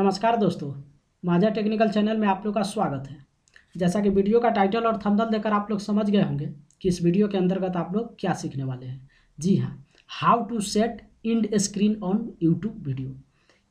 नमस्कार दोस्तों माझा टेक्निकल चैनल में आप लोग का स्वागत है। जैसा कि वीडियो का टाइटल और थंबनेल देखकर आप लोग समझ गए होंगे कि इस वीडियो के अंतर्गत आप लोग क्या सीखने वाले हैं। जी हाँ how to set end screen on YouTube video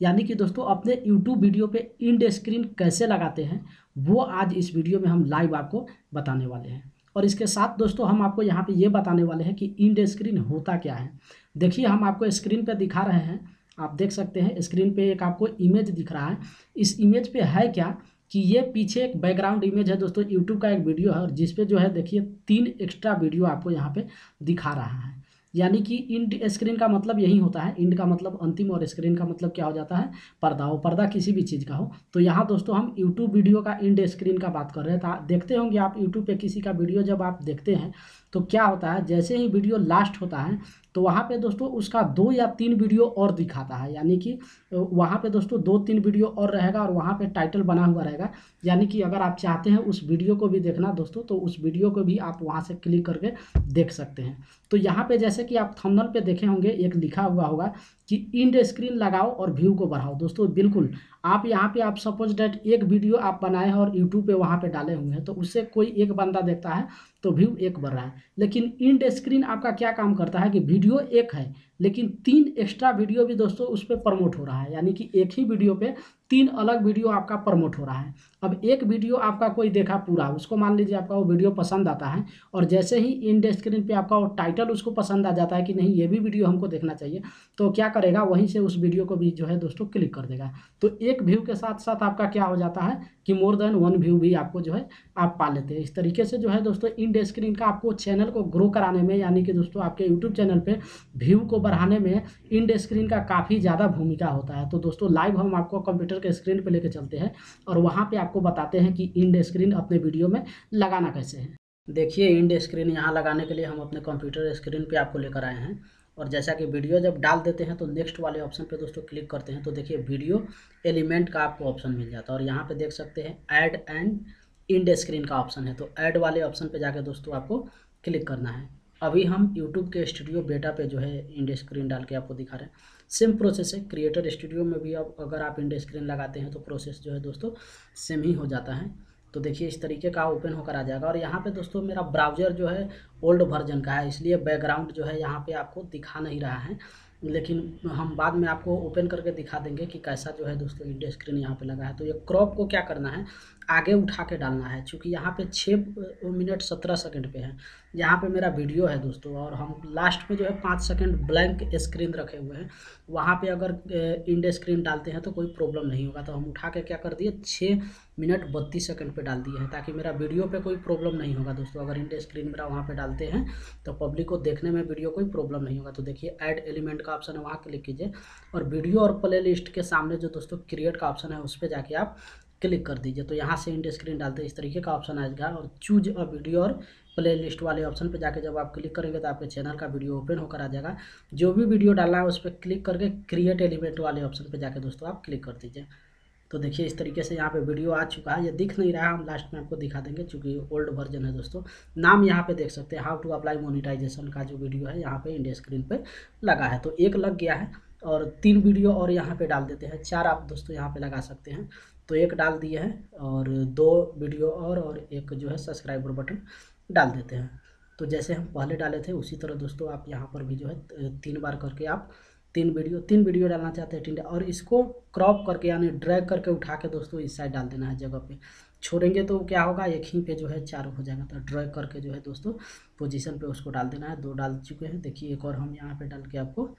यानी कि दोस्तों, अपने यूट्यूब वीडियो पे इंड स्क्रीन कैसे लगाते हैं, वो आज इस वीडियो में हम लाइव आपको बताने वाले हैं। और इसके साथ दोस्तों, हम आपको यहाँ पे ये बताने वाले हैं कि इंड स्क्रीन होता क्या है। देखिए, हम आपको स्क्रीन पे दिखा रहे हैं आप देख सकते हैं स्क्रीन पे एक आपको इमेज दिख रहा है। इस इमेज पे है क्या कि ये पीछे एक बैकग्राउंड इमेज है दोस्तों यूट्यूब का एक वीडियो है और जिस पे जो है देखिए तीन एक्स्ट्रा वीडियो आपको यहाँ पे दिखा रहा है। यानी कि इंड स्क्रीन का मतलब यही होता है। इंड का मतलब अंतिम और स्क्रीन का मतलब क्या हो जाता है? पर्दा हो। पर्दा किसी भी चीज़ का हो। तो यहाँ दोस्तों हम यूट्यूब वीडियो का इंड स्क्रीन का बात कर रहे हैं। तो देखते होंगे आप यूट्यूब पे किसी का वीडियो जब आप देखते हैं तो क्या होता है? जैसे ही वीडियो लास्ट होता है तो वहाँ पे दोस्तों उसका दो या तीन वीडियो और दिखाता है। यानी कि वहाँ पे दोस्तों दो तीन वीडियो और रहेगा और वहाँ पे टाइटल बना हुआ रहेगा। यानी कि अगर आप चाहते हैं उस वीडियो को भी देखना दोस्तों तो उस वीडियो को भी आप वहाँ से क्लिक करके देख सकते हैं। तो यहाँ पे जैसे कि आप थंबनेल पे देखे होंगे, एक लिखा हुआ होगा कि इंड स्क्रीन लगाओ और व्यू को बढ़ाओ। दोस्तों, बिल्कुल, आप यहाँ पे, आप सपोज़ डेट एक वीडियो आप बनाए हैं और यूट्यूब पे वहाँ पे डाले हुए हैं तो उससे कोई एक बंदा देखता है तो व्यू एक बढ़ रहा है। लेकिन इंड स्क्रीन आपका क्या काम करता है कि वीडियो एक है लेकिन तीन एक्स्ट्रा वीडियो भी दोस्तों उस पर प्रमोट हो रहा है। यानी कि एक ही वीडियो पे तीन अलग वीडियो आपका प्रमोट हो रहा है। अब एक वीडियो आपका कोई देखा पूरा, उसको मान लीजिए आपका वो वीडियो पसंद आता है और जैसे ही इंड स्क्रीन पे आपका वो टाइटल उसको पसंद आ जाता है कि नहीं, ये भी वीडियो हमको देखना चाहिए तो क्या करेगा? वहीं से उस वीडियो को भी जो है दोस्तों क्लिक कर देगा। तो एक व्यू के साथ साथ आपका क्या हो जाता है कि मोर देन वन व्यू भी आपको जो है आप पा लेते हैं। इस तरीके से जो है दोस्तों इंड स्क्रीन का आपको चैनल को ग्रो कराने में, यानी कि दोस्तों आपके यूट्यूब चैनल पर व्यू को बढ़ाने में इंड स्क्रीन का काफ़ी ज़्यादा भूमिका होता है। तो दोस्तों लाइव हम आपको कंप्यूटर के स्क्रीन पर लेकर चलते हैं और वहाँ पर आपको बताते हैं कि इंड स्क्रीन अपने वीडियो में लगाना कैसे है। देखिए, इंड स्क्रीन यहाँ लगाने के लिए हम अपने कंप्यूटर स्क्रीन पे आपको लेकर आए हैं और जैसा कि वीडियो जब डाल देते हैं तो नेक्स्ट वाले ऑप्शन पे दोस्तों क्लिक करते हैं तो देखिए वीडियो एलिमेंट का आपको ऑप्शन मिल जाता है और यहाँ पे देख सकते हैं ऐड एंड इंड स्क्रीन का ऑप्शन है। तो ऐड वाले ऑप्शन पे जाकर दोस्तों आपको क्लिक करना है। अभी हम यूट्यूब के स्टूडियो बेटा पे जो है इंड स्क्रीन डाल के आपको दिखा रहे हैं। सेम प्रोसेस है क्रिएटर स्टूडियो में भी अब अगर आप इंड स्क्रीन लगाते हैं तो प्रोसेस जो है दोस्तों सेम ही हो जाता है। तो देखिए इस तरीके का ओपन होकर आ जाएगा। और यहाँ पे दोस्तों मेरा ब्राउज़र जो है ओल्ड वर्जन का है, इसलिए बैकग्राउंड जो है यहाँ पे आपको दिखा नहीं रहा है। लेकिन हम बाद में आपको ओपन करके दिखा देंगे कि कैसा जो है दोस्तों इंडिया स्क्रीन यहाँ पे लगा है। तो ये क्रॉप को क्या करना है? आगे उठा के डालना है क्योंकि यहाँ पे छः मिनट सत्रह सेकंड पे है। यहाँ पे मेरा वीडियो है दोस्तों, और हम लास्ट में जो है पाँच सेकंड ब्लैंक स्क्रीन रखे हुए हैं। वहाँ पे अगर इंड स्क्रीन डालते हैं तो कोई प्रॉब्लम नहीं होगा। तो हम उठा के क्या कर दिए छः मिनट बत्तीस सेकंड पे डाल दिए हैं, ताकि मेरा वीडियो पे कोई प्रॉब्लम नहीं होगा दोस्तों। अगर इंड स्क्रीन मेरा वहाँ पे डालते हैं तो पब्लिक को देखने में वीडियो कोई प्रॉब्लम नहीं होगा। तो देखिए, ऐड एलिमेंट का ऑप्शन है, वहाँ क्लिक कीजिए। और वीडियो और प्ले लिस्ट के सामने जो दोस्तों क्रिएट का ऑप्शन है, उस पर जाके आप क्लिक कर दीजिए। तो यहाँ से इंड स्क्रीन डालते इस तरीके का ऑप्शन आएगा और चूज़ अ वीडियो और प्ले लिस्ट वाले ऑप्शन पे जाके जब आप क्लिक करेंगे तो आपके चैनल का वीडियो ओपन होकर आ जाएगा। जो भी वीडियो डालना है उस पर क्लिक करके क्रिएट एलिमेंट वाले ऑप्शन पे जाके दोस्तों आप क्लिक कर दीजिए। तो देखिए इस तरीके से यहाँ पे वीडियो आ चुका है। ये दिख नहीं रहा है, हम लास्ट में आपको दिखा देंगे क्योंकि ओल्ड वर्जन है दोस्तों। नाम यहाँ पे देख सकते हैं हाउ टू अप्लाई मोनिटाइजेशन का जो वीडियो है यहाँ पे इंडिया स्क्रीन पे लगा है। तो एक लग गया है और तीन वीडियो और यहाँ पे डाल देते हैं। चार आप दोस्तों यहाँ पे लगा सकते हैं। तो एक डाल दिए हैं और दो वीडियो और और एक जो है सब्सक्राइबर बटन डाल देते हैं। तो जैसे हम पहले डाले थे, उसी तरह दोस्तों आप यहाँ पर भी जो है तीन बार करके आप तीन वीडियो तीन वीडियो डालना चाहते हैं टिंडा और इसको क्रॉप करके यानी ड्रैग करके उठा के दोस्तों इस साइड डाल देना है जगह पे। छोड़ेंगे तो क्या होगा, एक ही पे जो है चार हो जाएगा। तो ड्रैग करके जो है दोस्तों पोजीशन पे उसको डाल देना है। दो डाल चुके हैं। देखिए एक और हम यहाँ पे डाल के आपको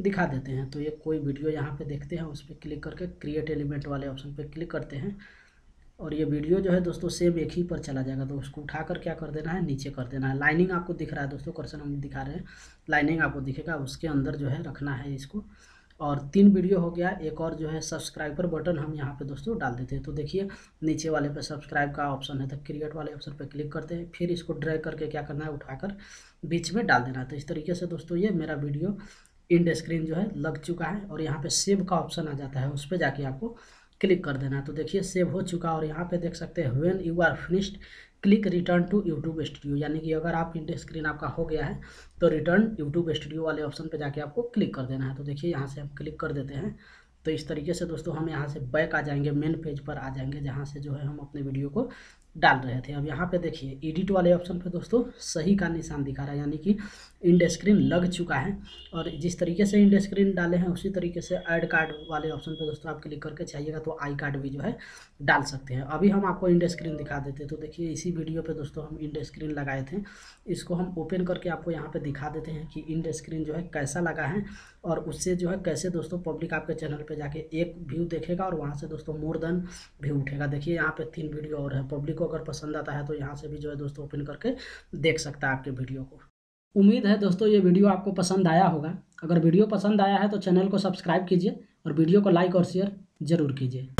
दिखा देते हैं। तो ये कोई वीडियो यहाँ पे देखते हैं, उस पर क्लिक करके क्रिएट एलिमेंट वाले ऑप्शन पे क्लिक करते हैं। और ये वीडियो जो है दोस्तों सेम एक ही पर चला जाएगा। तो उसको उठाकर क्या कर देना है? नीचे कर देना है। लाइनिंग आपको दिख रहा है दोस्तों क्वेश्चन हम दिखा रहे हैं। लाइनिंग आपको दिखेगा, उसके अंदर जो है रखना है इसको। और तीन वीडियो हो गया, एक और जो है सब्सक्राइबर बटन हम यहाँ पे दोस्तों डाल देते हैं। तो देखिए, नीचे वाले पे सब्सक्राइब का ऑप्शन है तो क्रिएट वाले ऑप्शन पे क्लिक करते हैं। फिर इसको ड्रैग करके क्या करना है? उठाकर बीच में डाल देना है। तो इस तरीके से दोस्तों ये मेरा वीडियो इंड स्क्रीन जो है लग चुका है और यहाँ पे सेव का ऑप्शन आ जाता है, उस पर जाके आपको क्लिक कर देना तो देखिए सेव हो चुका और यहाँ पे देख सकते हैं when you are finished click return to YouTube studio यानी कि अगर आप इंड स्क्रीन आपका हो गया है तो रिटर्न यूट्यूब स्टूडियो वाले ऑप्शन पे जाके आपको क्लिक कर देना है। तो देखिए, यहाँ से हम क्लिक कर देते हैं। तो इस तरीके से दोस्तों, हम यहाँ से बैक आ जाएँगे मेन पेज पर आ जाएँगे, जहाँ से जो है हम अपने वीडियो को डाल रहे थे। अब यहाँ पे देखिए एडिट वाले ऑप्शन पे दोस्तों सही का निशान दिखा रहा है, यानी कि इंड स्क्रीन लग चुका है। और जिस तरीके से इंड स्क्रीन डाले हैं, उसी तरीके से ऐड कार्ड वाले ऑप्शन पे दोस्तों आप क्लिक करके चाहिएगा तो आई कार्ड भी जो है डाल सकते हैं। अभी हम आपको इंड स्क्रीन दिखा देते तो देखिए, इसी वीडियो पर दोस्तों हम इंड स्क्रीन लगाए थे। इसको हम ओपन करके आपको यहाँ पर दिखा देते हैं कि इंड स्क्रीन जो है कैसा लगा है और उससे जो है कैसे दोस्तों पब्लिक आपके चैनल पर जाके एक व्यू देखेगा और वहाँ से दोस्तों मोर देन व्यू उठेगा। देखिए, यहाँ पर तीन वीडियो और है। पब्लिक को अगर पसंद आता है तो यहाँ से भी जो है दोस्तों ओपन करके देख सकता है आपके वीडियो को। उम्मीद है दोस्तों ये वीडियो आपको पसंद आया होगा। अगर वीडियो पसंद आया है तो चैनल को सब्सक्राइब कीजिए और वीडियो को लाइक और शेयर ज़रूर कीजिए।